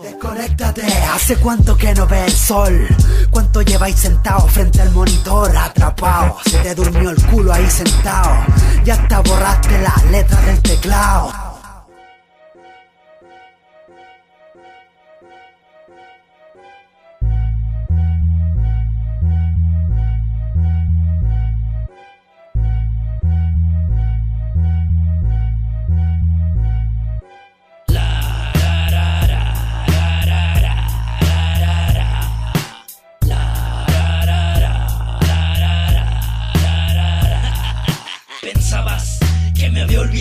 Desconéctate, ¿hace cuánto que no ve el sol? ¿Cuánto lleváis sentado frente al monitor atrapado? Se te durmió el culo ahí sentado, ya hasta borraste las letras del teclado.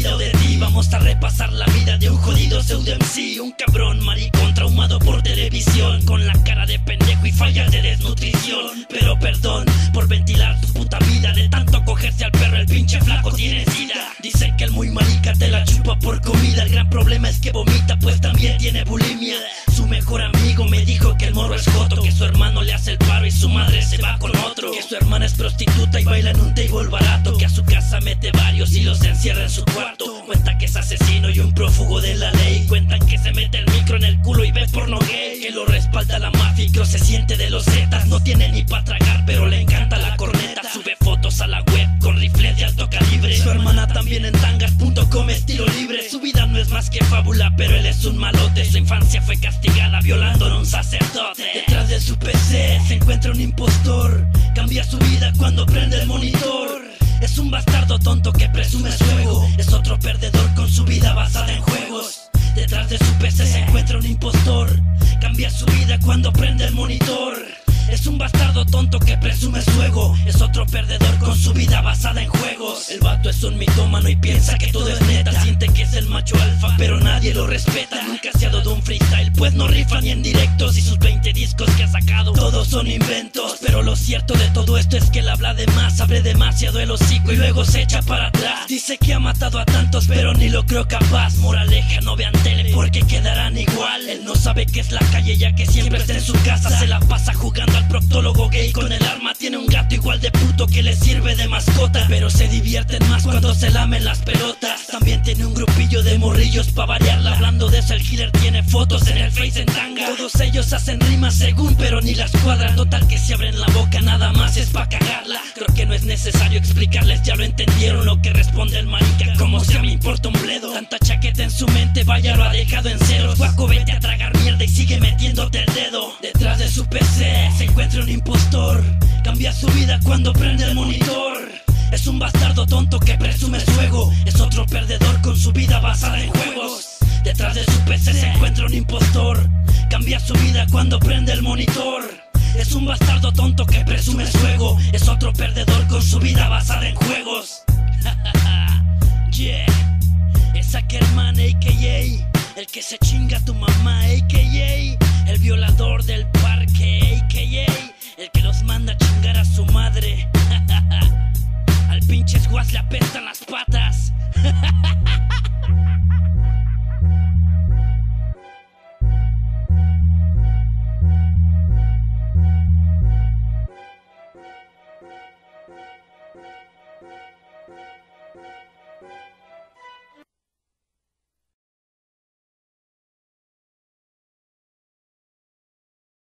De ti. Vamos a repasar la vida de un jodido pseudo MC Un cabrón maricón traumado por televisión Con la cara de pendejo y fallas de desnutrición. Pero perdón por ventilar tu puta vida De tanto cogerse al perro el pinche flaco tiene sida. Dicen que el muy marica te la chupa por comida El gran problema es que vomita pues también tiene bulimia. Su mejor amigo me dijo que el morro es joto Que su hermano le hace el paro y su madre se va con otro Que su hermana es prostituta y baila en un table encierra en su cuarto. Cuenta que es asesino y un prófugo de la ley. Cuentan que se mete el micro en el culo y ve porno gay. Que lo respalda la mafia y que se siente de los zetas. No tiene ni pa' tragar pero le encanta la corneta. Sube fotos a la web con rifles de alto calibre. Su hermana también en tangas.com estilo libre. Su vida no es más que fábula pero él es un malote. Su infancia fue castigada violando a un sacerdote. Detrás de su PC se encuentra un impostor. Cambia su vida cuando prende el monitor es un bastardo tonto que presume su ego. Es otro perdedor con su vida basada en juegos. Detrás de su PC se encuentra un impostor. Cambia su vida cuando prende el monitor. Es un bastardo tonto que presume su ego. Es otro perdedor con su vida basada en juegos. El vato es un mitómano y piensa que todo es neta. Siente que es el macho alfa, pero nadie lo respeta. Nunca se ha dado un freestyle, pues no rifa ni en directos. Y sus 20 discos que ha sacado, todos son inventos. Pero lo cierto de todo esto es que él habla de más, abre demasiado el hocico y luego se echa para atrás. Dice que ha matado a tantos, pero ni lo creo capaz. Moraleja, no vean tele porque quedarán igual. Él no sabe qué es la calle, ya que siempre está en su casa. Se la pasa jugando al proctólogo gay con el arma. Tiene un gato igual de puto que le sirve de mascota. Pero se divierten más cuando se lamen las pelotas. También tiene un grupillo de morrillos pa' variarla. Hablando de eso, el killer tiene fotos en el face en tanga. Todos ellos hacen rimas según, pero ni las cuadran. Total que se abren la boca, nada más es pa' cagarla. Es necesario explicarles, ya lo entendieron lo que responde el marica. Como si a me importa un bledo. Tanta chaqueta en su mente, vaya, lo ha dejado en ceros. Guaco, vete a tragar mierda y sigue metiéndote el dedo. Detrás de su PC se encuentra un impostor. Cambia su vida cuando prende el monitor. Es un bastardo tonto que presume su ego. Es otro perdedor con su vida basada en juegos. Detrás de su PC se encuentra un impostor. Cambia su vida cuando prende el monitor. Es un bastardo tonto que presume a.k.a. El que se chinga a tu mamá, a.k.a. El violador del